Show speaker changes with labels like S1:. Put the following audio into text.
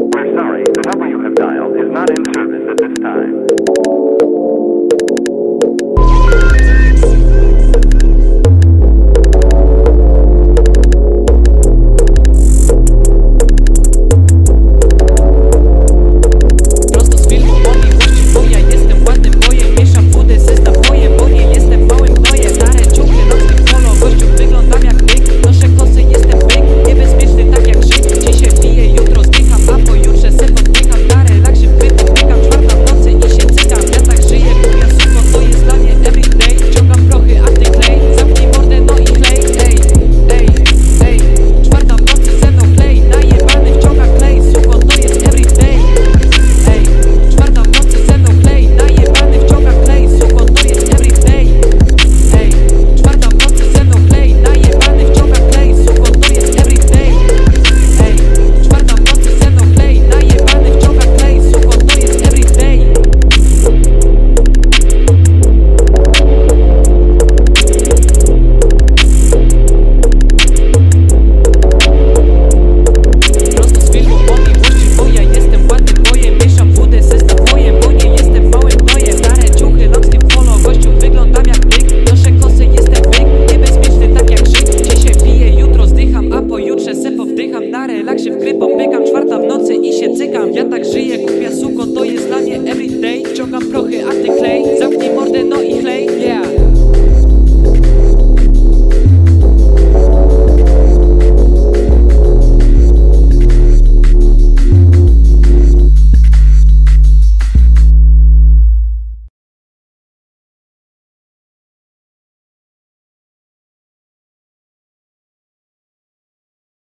S1: We're sorry.
S2: relaksie w gry popykam Czwarta w nocy i się cykam. Ja tak